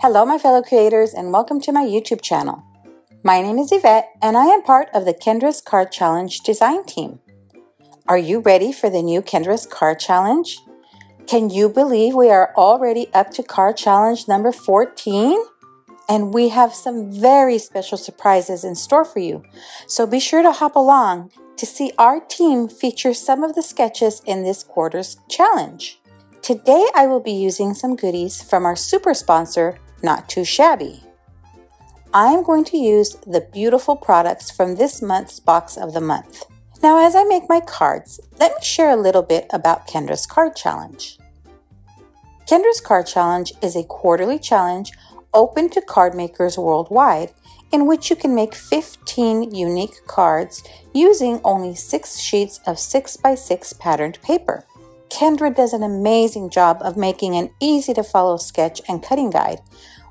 Hello, my fellow creators, and welcome to my YouTube channel. My name is Yvette, and I am part of the Kendra's Card Challenge design team. Are you ready for the new Kendra's Card Challenge? Can you believe we are already up to Card Challenge number 14? And we have some very special surprises in store for you, so be sure to hop along to see our team feature some of the sketches in this quarter's challenge. Today I will be using some goodies from our super sponsor, not too shabby. I am going to use the beautiful products from this month's box of the month. Now, as I make my cards, let me share a little bit about Kendra's Card Challenge. Kendra's Card Challenge is a quarterly challenge open to card makers worldwide in which you can make 15 unique cards using only 6 sheets of 6x6 patterned paper. Kendra does an amazing job of making an easy to follow sketch and cutting guide,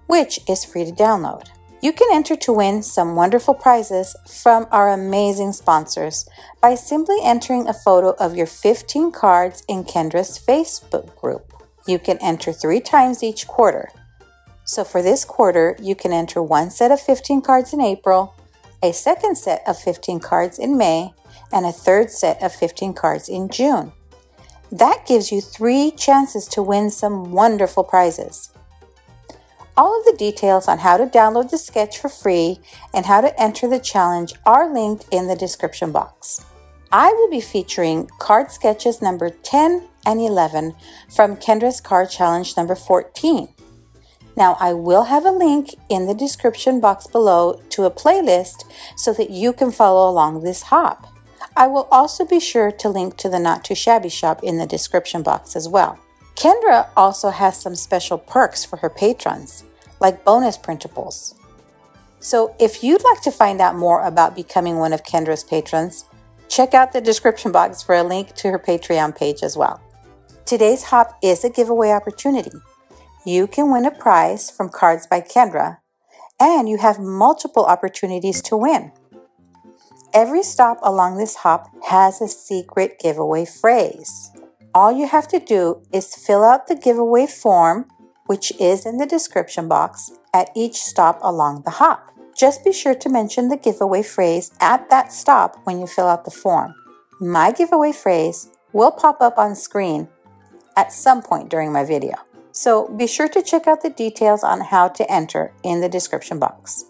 which is free to download. You can enter to win some wonderful prizes from our amazing sponsors by simply entering a photo of your 15 cards in Kendra's Facebook group. You can enter three times each quarter. So for this quarter, you can enter one set of 15 cards in April, a second set of 15 cards in May, and a third set of 15 cards in June. That gives you three chances to win some wonderful prizes. All of the details on how to download the sketch for free and how to enter the challenge are linked in the description box. I will be featuring card sketches number 10 and 11 from Kendra's Card Challenge number 14. Now, I will have a link in the description box below to a playlist so that you can follow along this hop. I will also be sure to link to the Not Too Shabby shop in the description box as well. Kendra also has some special perks for her patrons, like bonus printables. So if you'd like to find out more about becoming one of Kendra's patrons, check out the description box for a link to her Patreon page as well. Today's hop is a giveaway opportunity. You can win a prize from Cards by Kendra, and you have multiple opportunities to win. Every stop along this hop has a secret giveaway phrase. All you have to do is fill out the giveaway form, which is in the description box, at each stop along the hop. Just be sure to mention the giveaway phrase at that stop when you fill out the form. My giveaway phrase will pop up on screen at some point during my video. So be sure to check out the details on how to enter in the description box.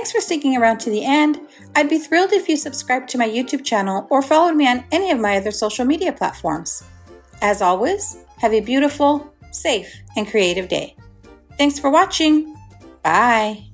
Thanks for sticking around to the end. I'd be thrilled if you subscribed to my YouTube channel or followed me on any of my other social media platforms. As always, have a beautiful, safe, and creative day. Thanks for watching. Bye.